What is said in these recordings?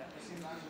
Thank you.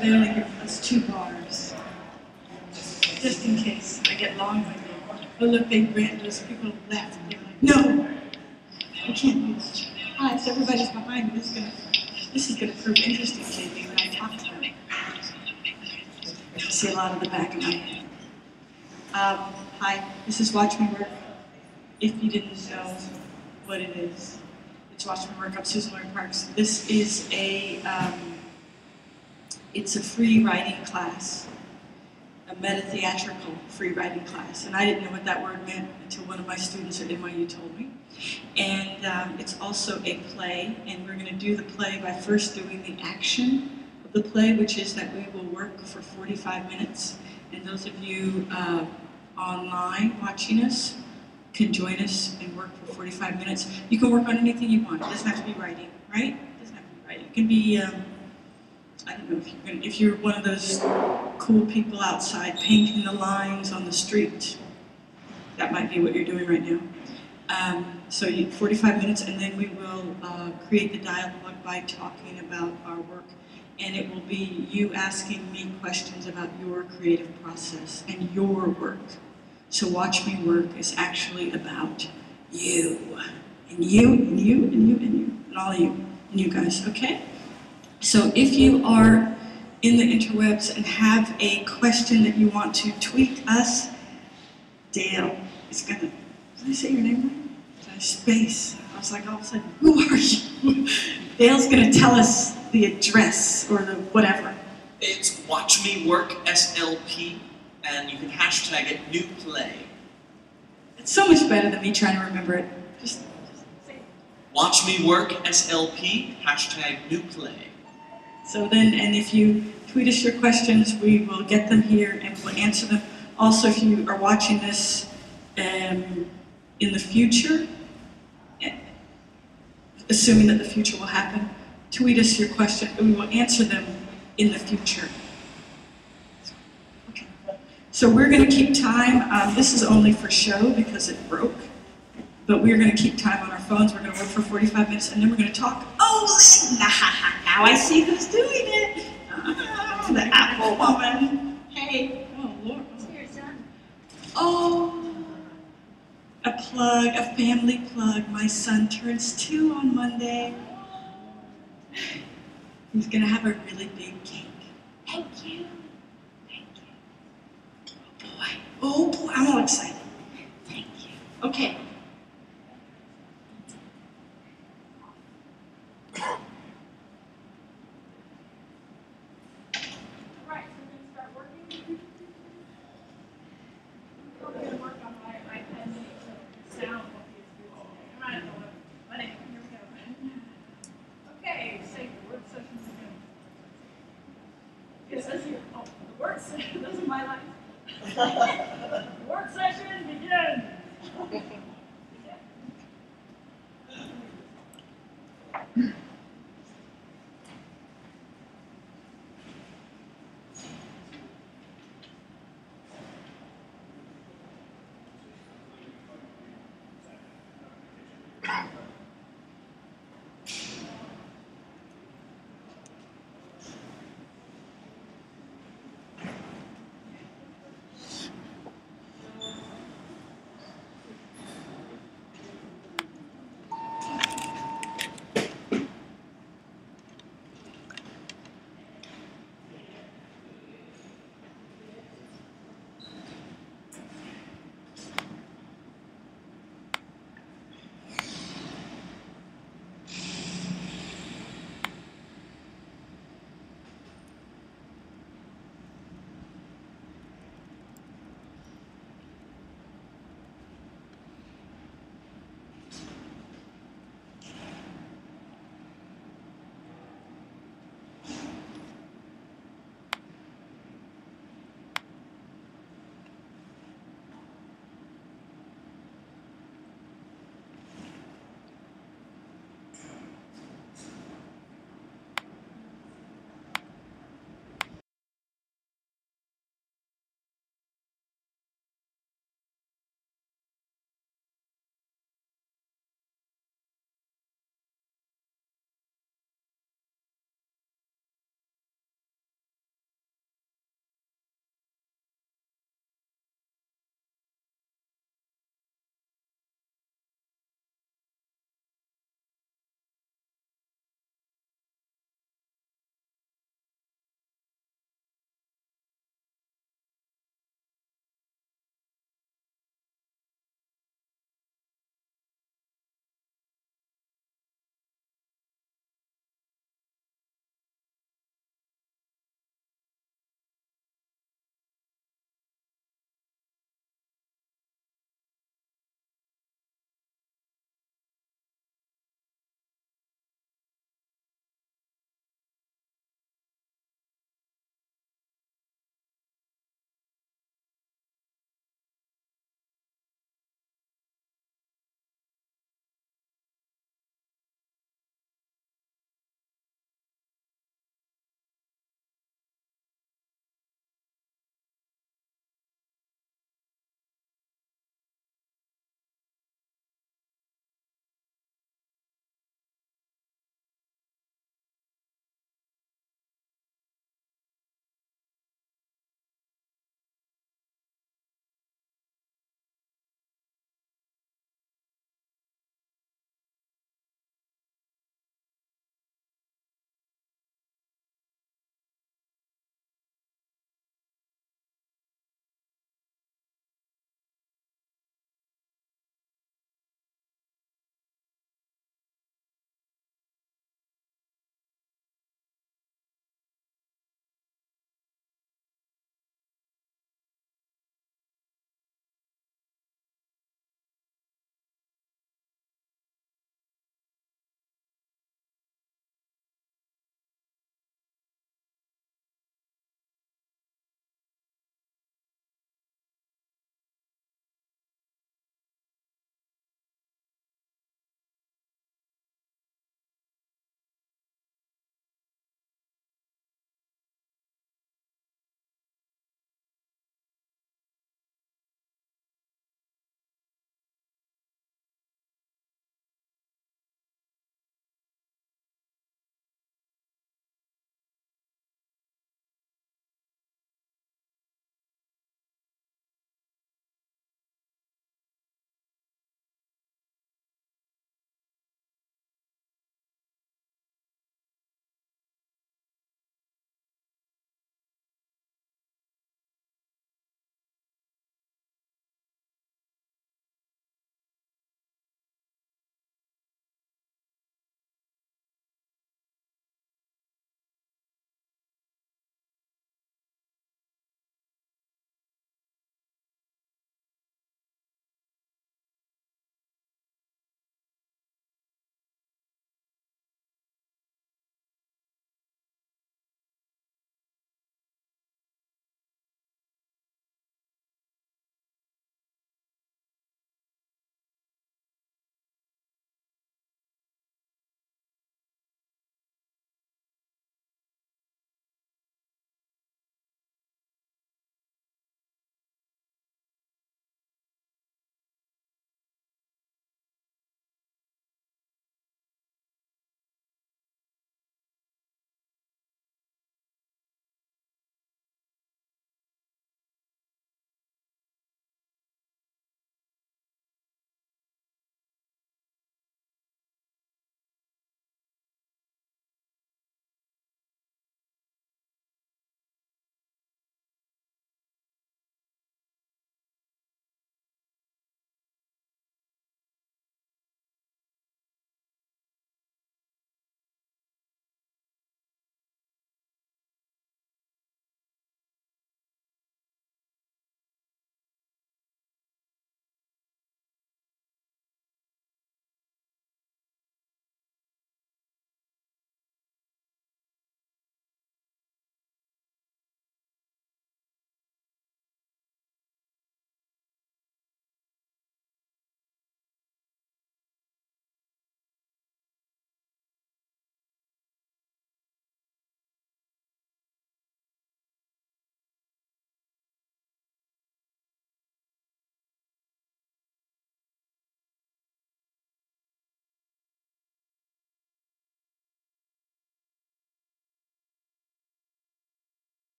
They only give us two bars, just in case I get long-winded. Oh, look, they ran, those people left. They're like, no, we can't do that. Hi, so everybody's behind me. This is gonna, this is gonna prove interesting, JP, when I talk to them. I see a lot of the back of my head. Um, hi, this is Watch Me Work. If you didn't know what it is, it's Watch Me Work up Suzan-Lori Parks. This is a, um, it's a free writing class, a meta-theatrical free writing class. And I didn't know what that word meant until one of my students at NYU told me. And um, it's also a play, and we're going to do the play by first doing the action of the play, which is that we will work for 45 minutes. And those of you uh, online watching us can join us and work for 45 minutes. You can work on anything you want. It doesn't have to be writing, right? It doesn't have to be writing. It can be, um, I don't know, if you're, gonna, if you're one of those cool people outside painting the lines on the street. That might be what you're doing right now. Um, so you, 45 minutes, and then we will uh, create the dialogue by talking about our work. And it will be you asking me questions about your creative process and your work. So Watch Me Work is actually about you. And you, and you, and you, and you, and all you, and you guys, okay? So if you are in the interwebs and have a question that you want to tweet us, Dale is gonna, did I say your name right? Space? I was like, all of a sudden, who are you? Dale's gonna tell us the address or the whatever. It's Watch Me Work SLP, and you can hashtag it New Play. It's so much better than me trying to remember it. Just, just say it. Watch Me Work SLP, hashtag New Play. So then, and if you tweet us your questions, we will get them here and we'll answer them. Also, if you are watching this um, in the future, eh, assuming that the future will happen, tweet us your question and we will answer them in the future. Okay. So we're going to keep time. Um, this is only for show because it broke. But we're going to keep time on our phones. We're going to work for 45 minutes and then we're going to talk. Oh, now I see who's doing it. Ah, the Apple woman. Hey. Oh, Lord. Oh, a plug, a family plug. My son turns two on Monday. He's going to have a really big cake. Thank you. Thank you. Oh, boy. Oh, boy. I'm all excited. Thank you. Okay.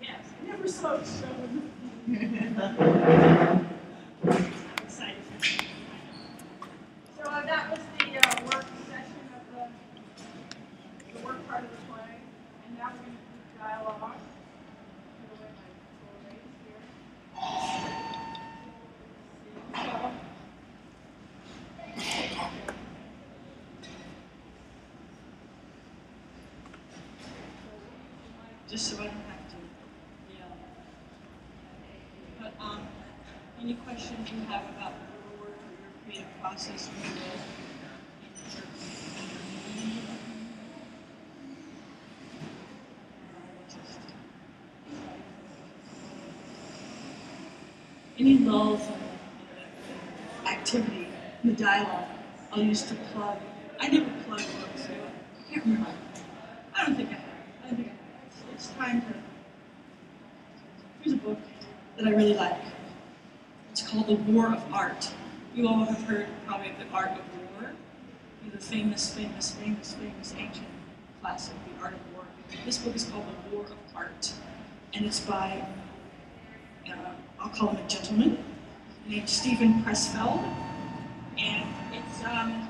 Yes, I never saw it shown. I'm excited. So uh, that was the uh, work session of the, the work part of the play, and now we're going to do dialogue. Put away my full raise here. So, just so I don't have to yell. But, um, any questions you have about your work or your creative process. Any lulls in the activity, in the dialogue, I'll use to plug. I never plug books, so I can't remember. I don't think I have. I don't think I time to. Here's a book that I really like. It's called The War of Art. You all have heard probably of the art of war, the famous, famous, famous, famous ancient classic, The Art of War. This book is called The War of Art, and it's by, uh, I'll call him a gentleman named Stephen Pressfeld, and it's um,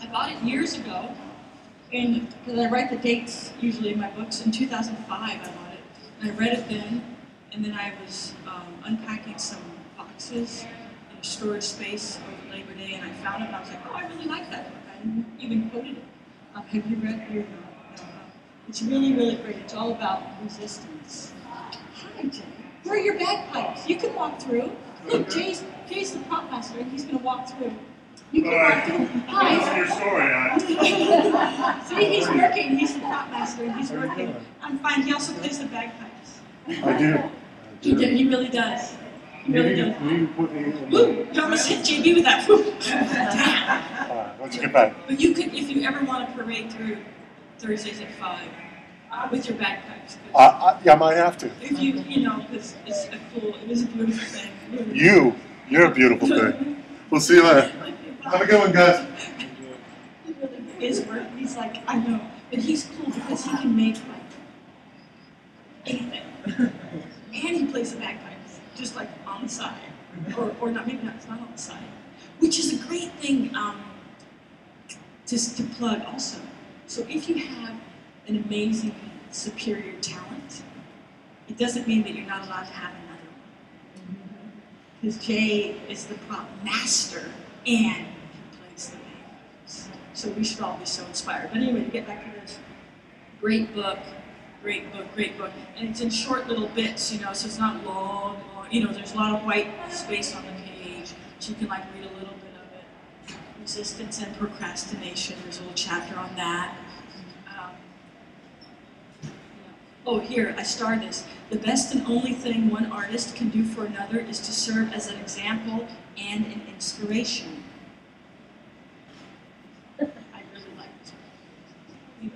I bought it years ago, and because I write the dates usually in my books, in 2005 I bought it, and I read it then, and then I was um, unpacking some boxes in a storage space over Labor Day, and I found it, and I was like, oh, I really like that book. I didn't even quoted it. Um, have you read it? No. It's really, really great. It's all about resistance. Hi, Jay. Where are your bagpipes? You can walk through. Look, Jay's, Jay's the prop master, and he's going to walk through. You can walk through. Hi. What's your story? I, See, he's working. He's the prop master, and he's working. I'm fine. He also plays the bagpipes. I do. He, do, he really does. He really you, does. will you put me in? Woo! Almost hit JB with that. Woo! All right, let's get back. but you could, if you ever want to parade through Thursdays at five uh, with your bagpipes. 'cause I, I, yeah, I might have to. If you, you know, because it's a cool, it is a beautiful thing. You, you're a beautiful thing. We'll see you later. Have a good one, guys. He really is work. He's like, I know, but he's cool because he can make like anything, and he plays the bagpipes just like on the side, or or not maybe not. It's not on the side, which is a great thing um, just to plug also. So if you have an amazing superior talent, it doesn't mean that you're not allowed to have another one. Because Jay is the prop master and he plays the bagpipes. So we should all be so inspired. But anyway, to get back to this, great book, great book, great book. And it's in short little bits, you know, so it's not long, long you know, there's a lot of white space on the page. So you can like read a little bit of it. Resistance and procrastination, there's a little chapter on that. Um. Oh, here, I starred this. The best and only thing one artist can do for another is to serve as an example and an inspiration. I really like this. one.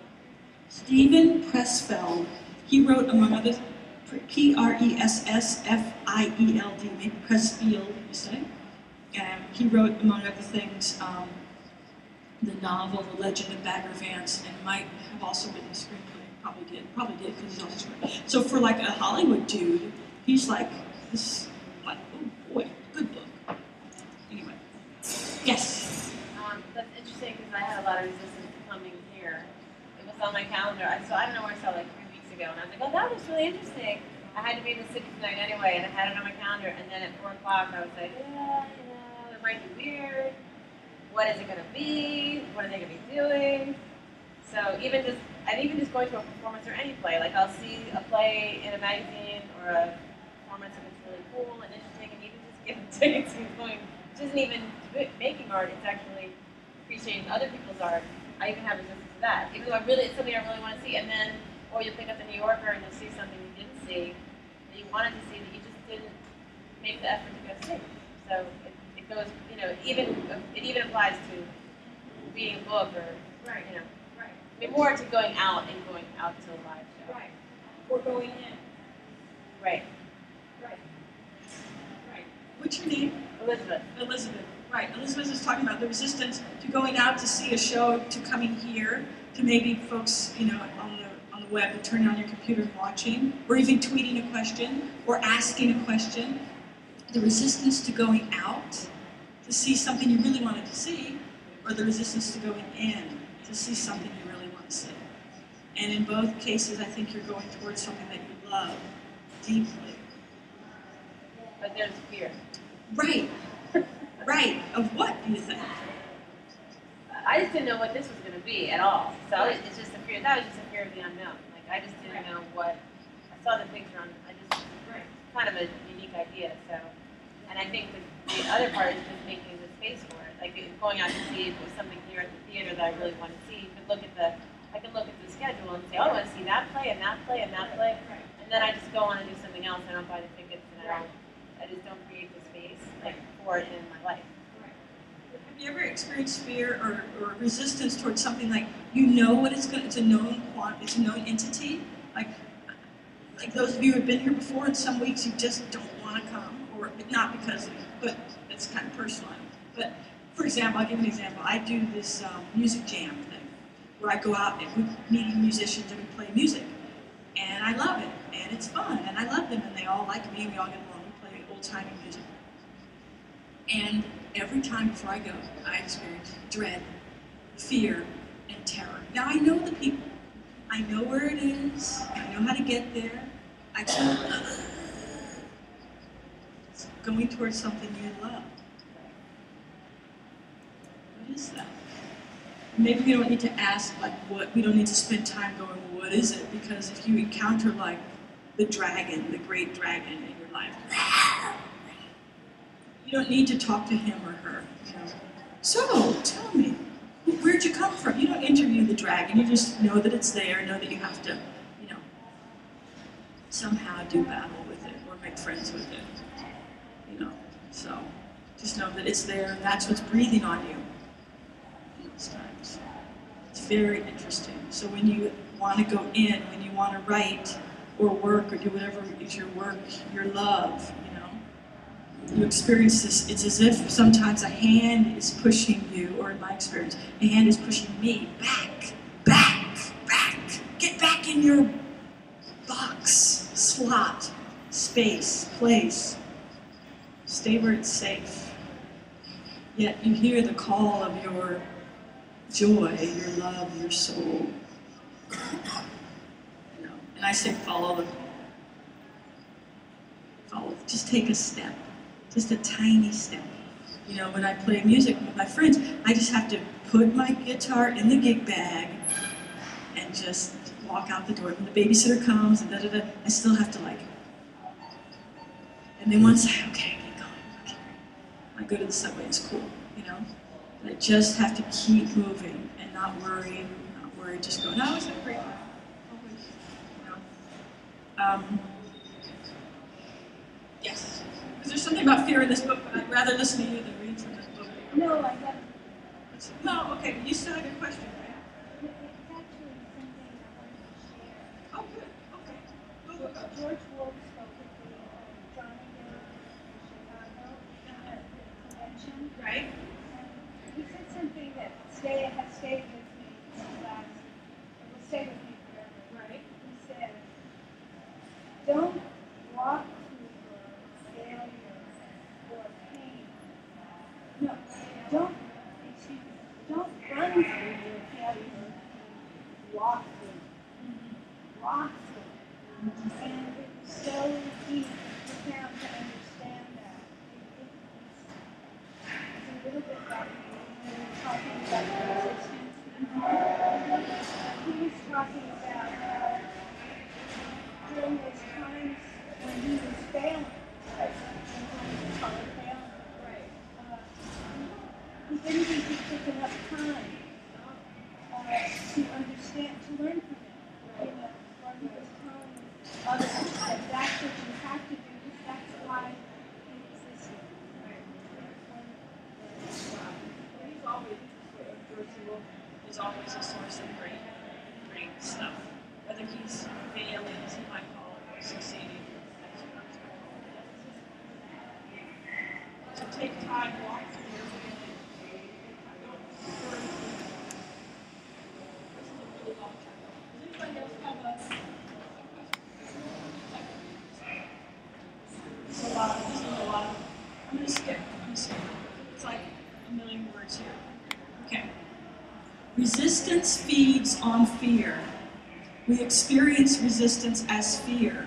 Stephen Pressfeld, he wrote, among others, P R E S S F I E L D, maybe Pressfield, you say? Um, he wrote, among other things, um, the novel The Legend of Bagger Vance, and might have also written the screenplay. Probably did, probably did, because he's also screenplay. So for like a Hollywood dude, he's like this, like, oh boy, good book. Anyway, yes. Um, that's interesting because I had a lot of resistance coming here. It was on my calendar. I saw, I don't know where I saw it like three weeks ago, and I was like, oh, that looks really interesting. I had to be in the city tonight anyway, and I had it on my calendar. And then at four o'clock, I was like, yeah, you know, it might be weird. What is it going to be? What are they going to be doing? So even just, and even just going to a performance or any play, like I'll see a play in a magazine or a performance and it's really cool and interesting, and even just getting tickets and going, which isn't even making art, it's actually appreciating other people's art. I even have resistance to that, even though I really, it's something I really want to see. And then, or you'll pick up the New Yorker and you'll see something you didn't see that you wanted to see that you just didn't make the effort to go see. So it, it goes, you know, even it even applies to reading a book or Right, you know right. mean, more to going out and going out to a live show. Right. Or going in. Right. Right. Right. What's your name? Elizabeth. Elizabeth. Right. Elizabeth is talking about the resistance to going out to see a show, to coming here, to maybe folks, you know, on the on the web, and turning on your computer and watching, or even tweeting a question or asking a question. The resistance to going out to see something you really wanted to see, or the resistance to going in to see something you really want to see. And in both cases, I think you're going towards something that you love deeply. But there's fear. Right. Right. Of what think? I just didn't know what this was going to be at all. So it's just a fear. That was just a fear of the unknown. Like I just didn't know what. I saw the picture on. I just kind of a unique idea. So, and I think the, the other part is just making the space for it. Like going out to see if there's something here at the theater that I really want to see. You could look at the. I could look at the schedule and say, oh, I want to see that play and that play and that play, and then I just go on and do something else. I don't buy the tickets and I don't. I just don't create the space like in my life. Have you ever experienced fear or, or resistance towards something like you know what it's going? It's a known quant. It's a known entity. Like, like those of you who have been here before, and some weeks you just don't want to come, or not because, but it's kind of personal. But for example, I'll give you an example. I do this um, music jam thing where I go out and we meet musicians and we play music, and I love it, and it's fun, and I love them, and they all like me, and we all get along. We play old timey music. And every time before I go, I experience dread, fear, and terror. Now I know the people. I know where it is. I know how to get there. I just it's going towards something you love. What is that? Maybe we don't need to ask like what we don't need to spend time going, what is it? Because if you encounter like the dragon, the great dragon in your life, you don't need to talk to him or her. So, tell me, where'd you come from? You don't interview the dragon. You just know that it's there. Know that you have to, you know, somehow do battle with it or make friends with it. You know. So, just know that it's there. and That's what's breathing on you. These times. It's very interesting. So when you want to go in, when you want to write or work or do whatever is your work, your love, you you experience this, it's as if sometimes a hand is pushing you, or in my experience, a hand is pushing me back, back, back. Get back in your box, slot, space, place. Stay where it's safe. Yet you hear the call of your joy, your love, your soul. You know, and I say follow the call. Follow, just take a step just a tiny step. You know, when I play music with my friends, I just have to put my guitar in the gig bag and just walk out the door. When the babysitter comes and da da da, I still have to like. And then once I okay, get going, okay, I go to the subway. It's cool, you know. But I just have to keep moving and not worry, not worry. Just go. No, it's a great. Always, you know. Um, yes. Because there's something about fear in this book, but I'd rather listen to you than read from this book. No, I got No, okay, you still have your question, right? It's actually something I wanted to share. Oh, good, okay. Go. George Wolfe spoke at the uh, Johnny Hill in Chicago at the convention. Right? And he said something that stay, has stayed with me since last, it will stay with me forever. Right. He said, don't walk through your failure or pain. No, don't, excuse me, don't run through your failure or pain. Walk through it. Walk through it. And it was so deep and profound to understand that. It, it, it's a little bit like when we were talking about resistance. He was talking about how during those times when he was failing, like when he was called failing, uh, he didn't think he took enough time uh, to understand, to learn from it. You know, while he was telling others that that's what you have to do, that's why he existed. He's always, George Wolfe is always a source of great Does anybody else have a? It's a lot, this is a lot. I'm gonna skip, I'm gonna skip. It's like a million words here. Okay. Resistance feeds on fear. We experience resistance as fear.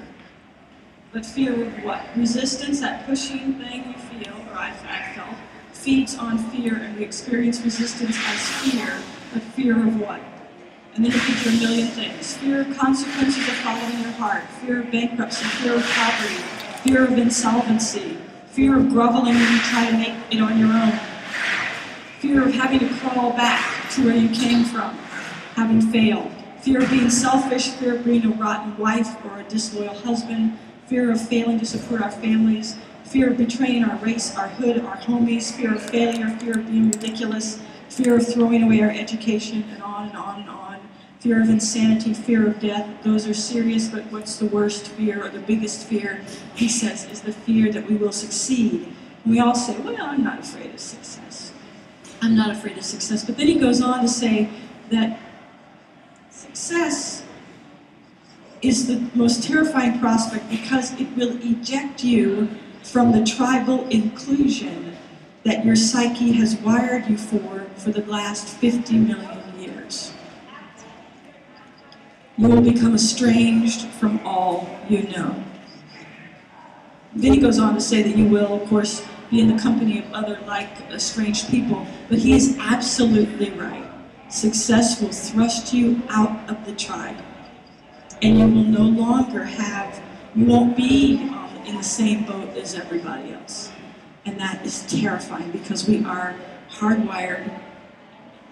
But fear of what? Resistance, that pushing thing you feel, or I, I felt, feeds on fear, and we experience resistance as fear. But fear of what? And then it gives you a million things. Fear of consequences of following your heart, fear of bankruptcy, fear of poverty, fear of insolvency, fear of groveling when you try to make it on your own, fear of having to crawl back to where you came from, having failed, fear of being selfish, fear of being a rotten wife or a disloyal husband, fear of failing to support our families, fear of betraying our race, our hood, our homies, fear of failure, fear of being ridiculous, fear of throwing away our education, and on and on and on. Fear of insanity, fear of death. Those are serious, but what's the worst fear or the biggest fear, he says, is the fear that we will succeed. And we all say, well, I'm not afraid of success. I'm not afraid of success. But then he goes on to say that success is the most terrifying prospect because it will eject you from the tribal inclusion that your psyche has wired you for for the last 50 million years. You will become estranged from all you know. Then he goes on to say that you will, of course, be in the company of other like estranged people, but he is absolutely right. Success will thrust you out of the tribe, and you will no longer have, you won't be um, in the same boat as everybody else. And that is terrifying because we are hardwired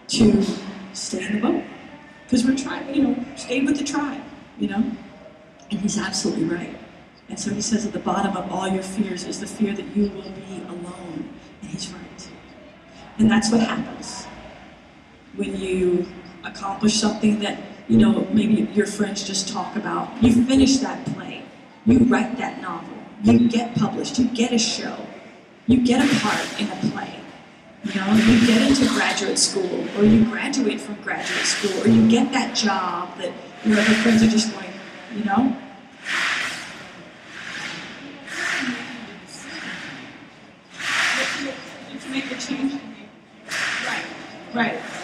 to stay in the boat. Because we're trying, you know, stay with the tribe, you know? And he's absolutely right. And so he says at the bottom of all your fears is the fear that you will be alone. And he's right. And that's what happens when you accomplish something that, you know, maybe your friends just talk about. You finish that play. You write that novel. You mm-hmm. get published. You get a show. You get a part in a play. You know, you get into graduate school, or you graduate from graduate school, or you mm-hmm. get that job that your other friends are just going, you know? To make the change. Right, right.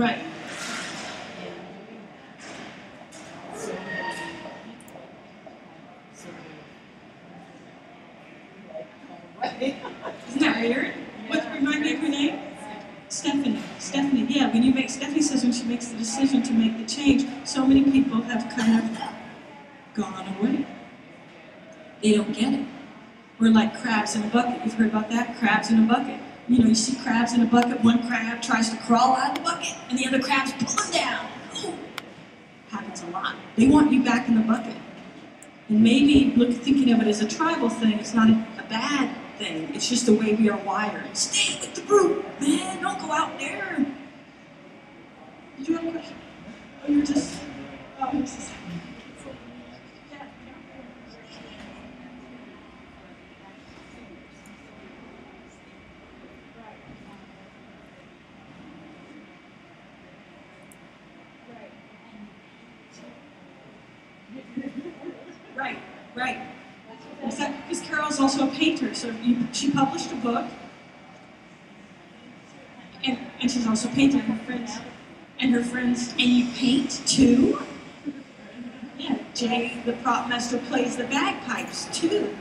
Right. Isn't that weird? What remind me of her name? Stephanie. Stephanie. Yeah, when you make Stephanie says when she makes the decision to make the change, so many people have kind of gone away. They don't get it. We're like crabs in a bucket. You've heard about that? Crabs in a bucket. You know, you see crabs in a bucket, one crab tries to crawl out of the bucket, and the other crabs pull them down. Ooh. Happens a lot. They want you back in the bucket. And maybe look thinking of it as a tribal thing, it's not a, a bad thing. It's just the way we are wired. Stay with the group, man. Don't go out there. Did you have a question? Oh, you're just. Oh, you're just. Yeah. Right, right. Because Carol's also a painter, so she published a book, and, and she's also painting her friends, and her friends, and you paint too. Yeah, Jay, the prop master, plays the bagpipes too.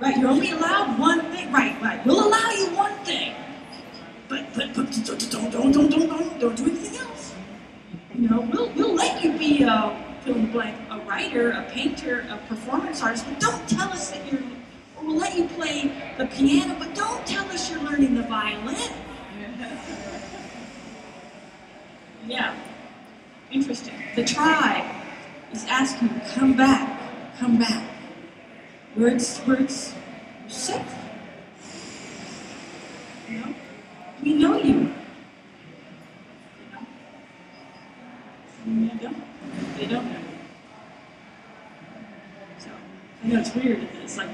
Right, you're only allowed one thing. Right, right. We'll allow you one thing, but but but don't don't don't don't don't don't, don't do anything else. You know, we'll we'll let you be a fill in the blank, a writer, a painter, a performance artist, but don't tell us that you're, or we'll let you play the piano, but don't tell us you're learning the violin. Yeah, interesting. The tribe is asking come back, come back. Where it's, where it's safe. You know? We know you. And they don't. They don't know. So It's weird. It's like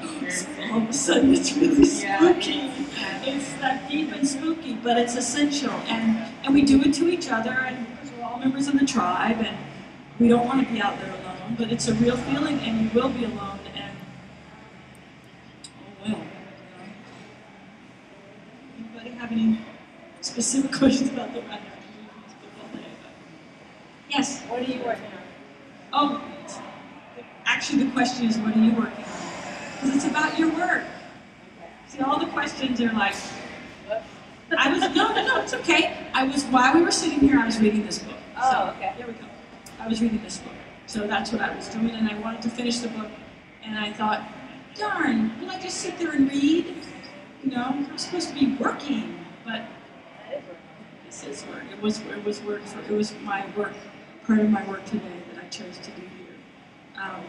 all of a sudden it's really spooky. It's that deep and spooky, but it's essential. And and we do it to each other, and because we're all members of the tribe, and we don't want to be out there alone, but it's a real feeling, and you will be alone, and oh well. Anybody have any specific questions about the weather? Yes. What are you working on? Oh, actually, the question is, what are you working on? Because it's about your work. See, all the questions are like, I was, no, no, no, it's okay. I was, while we were sitting here, I was reading this book. Oh, So, okay. There we go. I was reading this book. So that's what I was doing, and I wanted to finish the book. And I thought, darn, will I just sit there and read? You know, I'm supposed to be working, but That is work. this is work. It was, it was work for, it was my work, part of my work today that I chose to do. Um,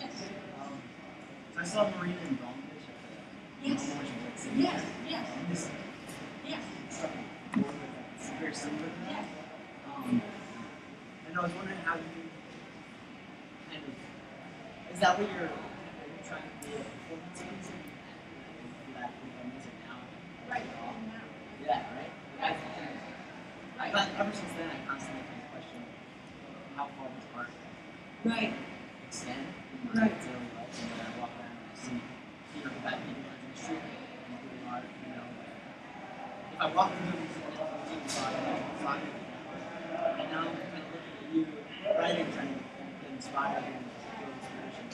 yes. Um, I saw Marina and the Yes. Memorial Lake City. Yes, yes, yes, stuff very similar to that. yes. Um, and I was wondering how you kind of is that what you're, you trying to create a performance do that with music now? Right. Yeah, right? Right. I, but ever since then, I constantly kind of question how far this art Right. extend Right. life. And when I walk around and I see, you know, the bad people the street and doing art, you know, if I walk through these things, so I know it's not gonna be art. And now I'm kind of looking at you, writing, trying to get inspired and feel inspiration.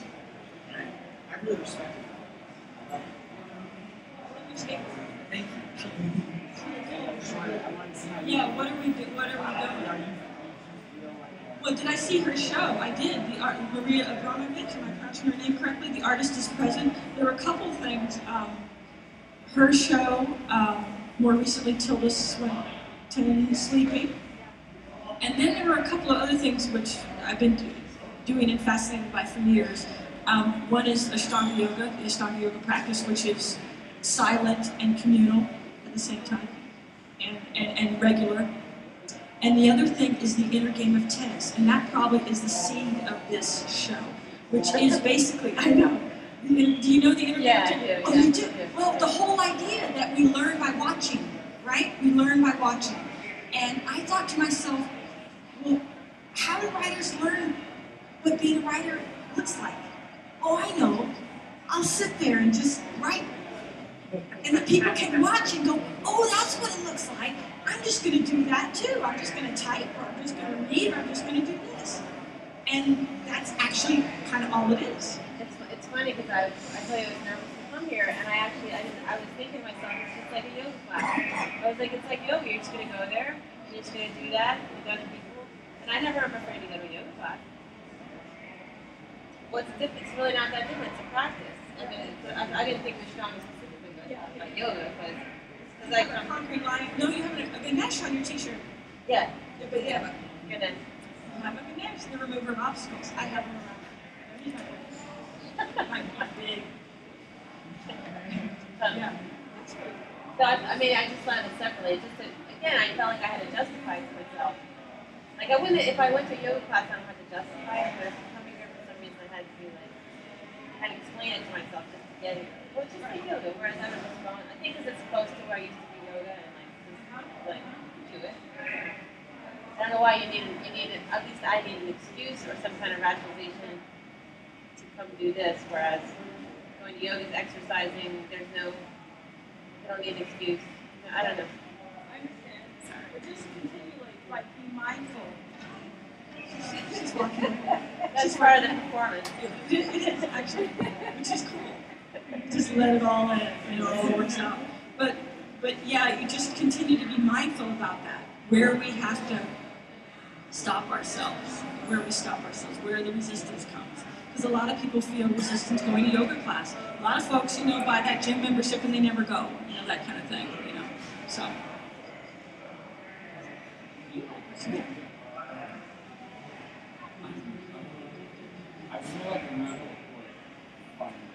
And I, I really respect it. I love it. Thank you. And I just wanted, I wanted to see how you Yeah, what are we do, what are we how doing? you, you feel like Well, did I see her show? I did. The art, Maria Abramović, am I pronouncing her name correctly? The artist is present. There were a couple things. Um, her show, um, more recently, Tilda Swinton is Sleeping. And then there were a couple of other things which I've been do- doing and fascinated by for years. Um, one is Ashtanga Yoga, the Ashtanga Yoga practice, which is silent and communal at the same time, and, and, and regular. And the other thing is the inner game of tennis, and that probably is the seed of this show, which is basically, I know. Do you know the inner Yeah, game of tennis? Oh, yeah, you do? do. Well, the whole idea that we learn by watching, right? We learn by watching. And I thought to myself, well, how do writers learn what being a writer looks like? Oh, I know. I'll sit there and just write and the people can watch and go, oh, that's what it looks like. I'm just going to do that too. I'm just going to type, or I'm just going to read, or I'm just going to do this. And that's actually kind of all it is. It's, it's funny because I, I you I was nervous to come here, and I actually, I, didn't, I was thinking to myself, it's just like a yoga class. I was like, it's like yoga, you're just gonna go there, you're just gonna do that with other people. And I never am afraid to go to a yoga class. What's different, it's really not that different, it's a practice. I mean, I, I didn't think Ashtanga specifically, but, Yeah. but yoga, because, because a concrete line. No, you have a, a Ganesh on your t-shirt. yeah, Yeah, but yeah, but then. you have a Ganesh, the remover of obstacles. I have one around. My, big. Um, Yeah. That's good. So I, I mean, I just thought it separately. Just to, again, I felt like I had to justify to myself. Like I wouldn't, if I went to yoga class, I don't have to justify it. But coming here for some reason, I had to be like, I had to explain it to myself just to get it. Well, just be yoga. Whereas I was just going, I think because it's close to where I used to do yoga and like like do it. I don't know why you need you need at least I need an excuse or some kind of rationalization to come do this. Whereas going to yoga is exercising. There's no I don't need an excuse. I don't know. I understand. But just continually, like, be mindful. She's- She's walking. That's part of the performance. It it is, actually, which is cool. Just let it all in, you know, it all works out. But, but yeah, you just continue to be mindful about that, where we have to stop ourselves, where we stop ourselves, where the resistance comes. Because a lot of people feel resistance going to yoga class. A lot of folks, you know, buy that gym membership and they never go, you know, that kind of thing, you know, so. I feel like I'm not finding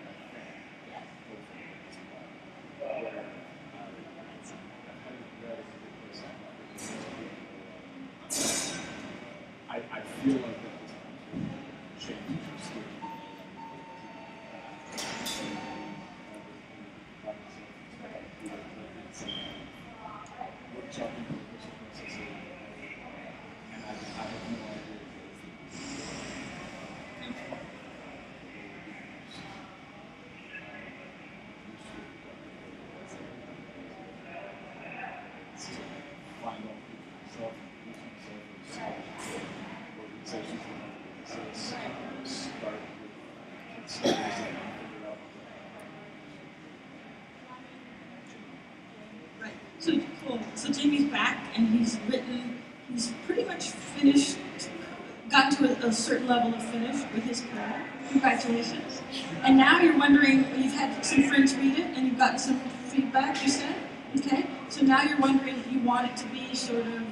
I, I feel like that was change or skill. Workshopping, process find out people myself, introduce myself, or see organizations that already exist, or start with kids stories and figure out. Right. So cool. So Jamie's back and he's written. He's pretty much finished. Gotten to a, a certain level of finish with his poem. Congratulations. And now you're wondering. You've had some friends read it and you've gotten some feedback. You said. Okay. So now you're wondering. If you want it to be sort of in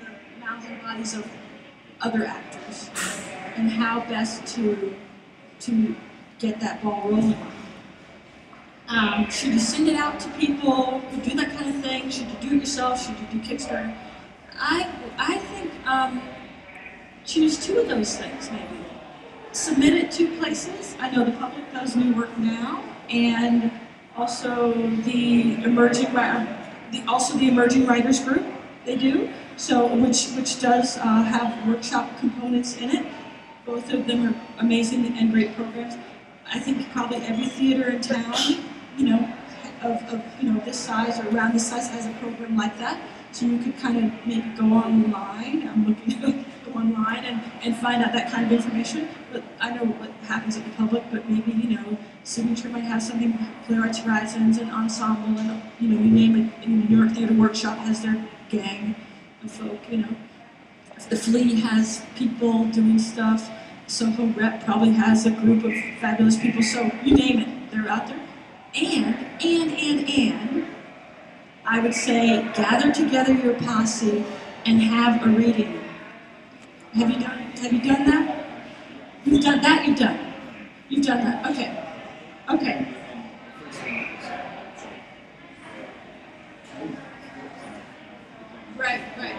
the mouths and bodies of other actors, and how best to to get that ball rolling. Um, should you send it out to people? To do that kind of thing? Should you do it yourself? Should you do Kickstarter? I I think um, choose two of those things maybe. Submit it to places. I know the public does new work now, and also the emerging the also the emerging writers group they do. So which which does uh, have workshop components in it. Both of them are amazing and great programs. I think probably every theater in town you know, of, of you know this size or around this size has a program like that. So you could kind of maybe go online. I'm looking online and, and find out that kind of information. But I know what happens at the public. But maybe you know, Signature might have something. Playwrights Horizons and Ensemble and you know you name it. You New York Theater Workshop has their gang of folk. You know, the Flea has people doing stuff. Soho Rep probably has a group of fabulous people. So you name it, they're out there. And, and, and, and, I would say gather together your posse and have a reading. Have you done, have you done that? You've done that, you've done. You've done that, okay. Okay, right, right.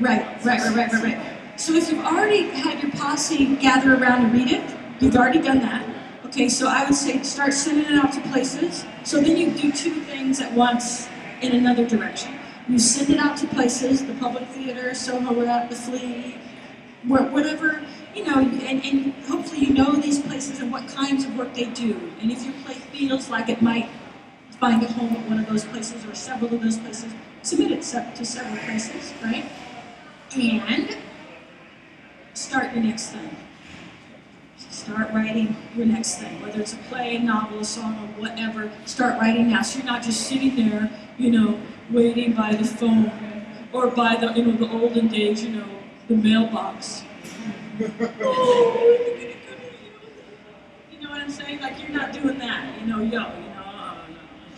Right, right, right, right, right, right. So if you've already had your posse gather around and read it, you've already done that. Okay, so I would say start sending it out to places. So then you do two things at once in another direction. You send it out to places, the public theater, Soho Rep, the Flea, whatever, you know, and, and hopefully you know these places and what kinds of work they do. And if your play feels like it might find a home at one of those places or several of those places, submit it to several places, right? And start your next thing. Start writing your next thing, whether it's a play, a novel, a song, or whatever. Start writing now, so you're not just sitting there, you know, waiting by the phone or by the, you know, the olden days, you know, the mailbox. You know what I'm saying? Like you're not doing that, you know, yo, you know, oh,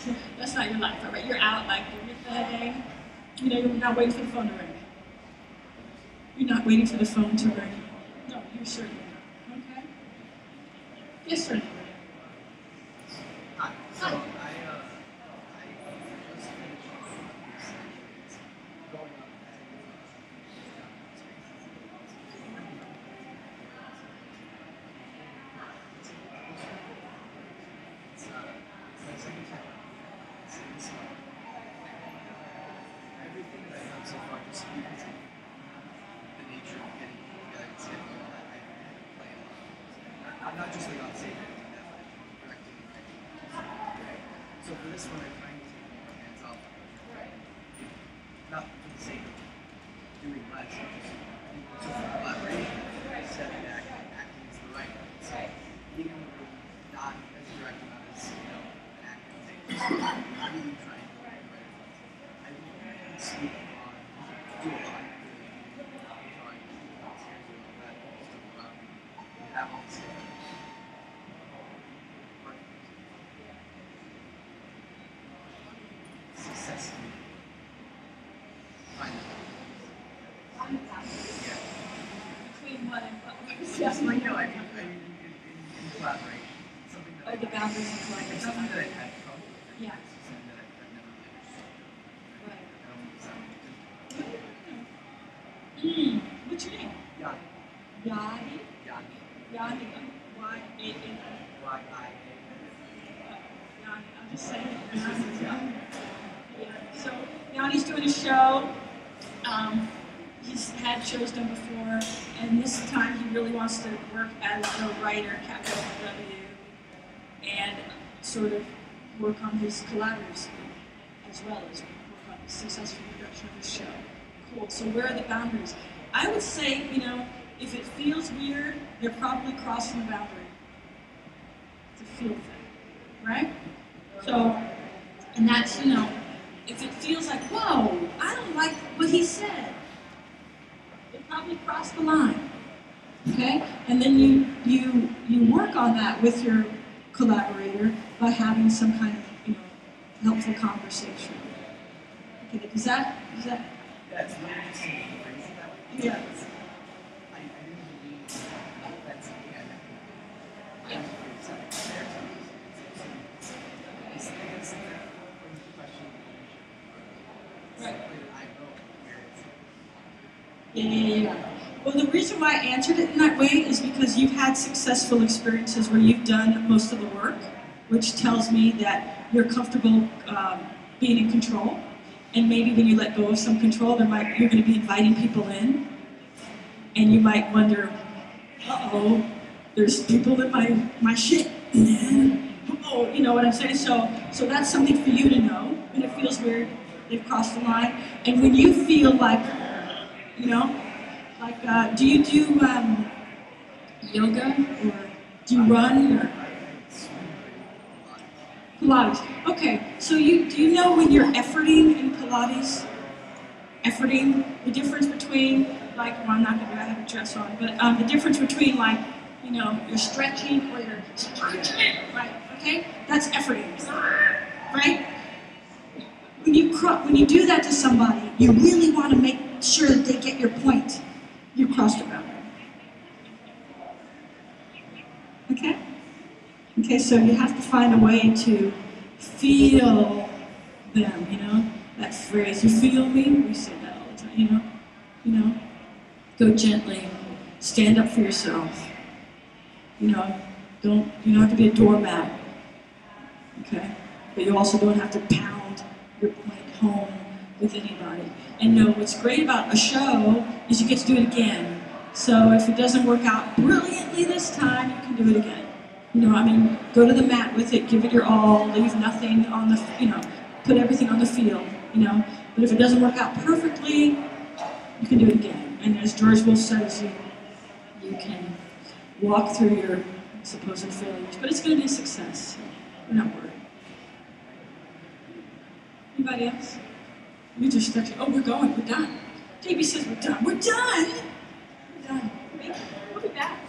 no. That's not your life, all right? You're out like every day. Eh? You know, you're not waiting for the phone to ring. You're not waiting for the phone to ring. No, you're. Okay? Yes, sir. Hi. So I, uh, I just finished this. Going up. It's, uh, it's my second time. It's, it's, uh, everything that I've done so far just because of the nature of getting together and scheduling all that, I play a lot. I'm not just like on stage, I do that, but directing and writing. So for this one, I'm trying to take more hands off. Right. Not for the sake of doing less, ます。Yeah, yeah, yeah. Well, the reason why I answered it in that way is because you've had successful experiences where you've done most of the work, which tells me that you're comfortable um, being in control. And maybe when you let go of some control, there might you're going to be inviting people in, and you might wonder, uh oh, there's people in my my shit. Oh, you know what I'm saying? So, so that's something for you to know when it feels weird. They've crossed the line, and when you feel like, you know, like, uh, do you do um, yoga or do you run or Pilates? Okay, so you do you know when you're efforting in Pilates? Efforting, the difference between like, well, I'm not gonna, I have a dress on, but um, the difference between like, you know, you're stretching or you're stretching, right? Okay, that's efforting, right? When you when you do that to somebody, you really want to make sure that they get your point. You crossed a boundary. Okay? Okay, so you have to find a way to feel them, you know? That phrase, you feel me? We say that all the time, you know? You know? Go gently. Stand up for yourself. You know, don't you don't have to be a doormat. Okay? But you also don't have to pound your point home with anybody. And no, what's great about a show is you get to do it again. So if it doesn't work out brilliantly this time, you can do it again. You know, I mean, go to the mat with it, give it your all, leave nothing on the, you know, put everything on the field, you know. But if it doesn't work out perfectly, you can do it again. And as George Wolfe says, you, you can walk through your supposed failures, but it's going to be a success. We're not worried. Anybody else? We just like, oh, we're going, we're done. JB says, we're done, we're done! We're done. We'll be back.